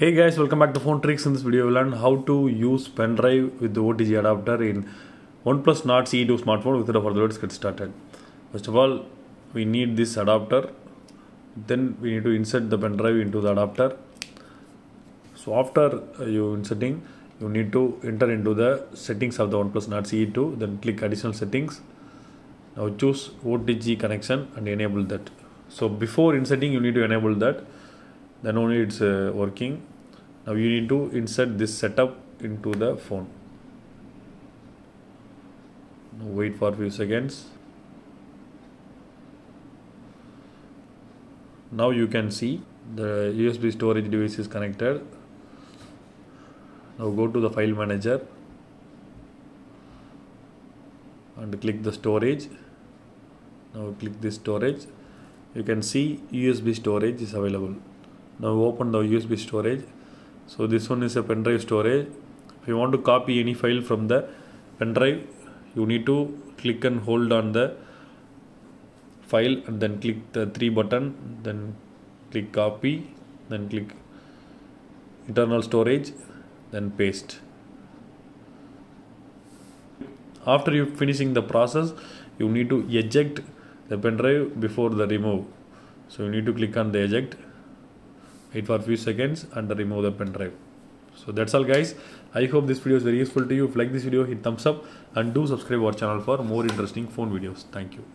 Hey guys, welcome back to Phone Trickz. In this video, we'll learn how to use pen drive with the OTG adapter in OnePlus Nord CE2 smartphone. Without further ado, let's get started. First of all, we need this adapter. Then we need to insert the pen drive into the adapter. So after uh, you inserting, you need to enter into the settings of the OnePlus Nord CE2. Then click additional settings. Now choose OTG connection and enable that. So before inserting, you need to enable that then only it's uh, working. Now you need to insert this setup into the phone. Now wait for few seconds. Now you can see the USB storage device is connected. Now go to the file manager and click the storage. Now click this storage. You can see USB storage is available now open the USB storage. So this one is a pen drive storage. If you want to copy any file from the pen drive you need to click and hold on the file and then click the three button then click copy then click internal storage then paste. After you finishing the process you need to eject the pen drive before the remove. So you need to click on the eject wait for a few seconds and remove the pen drive. So that's all guys. I hope this video is very useful to you. If you like this video hit thumbs up and do subscribe our channel for more interesting phone videos. Thank you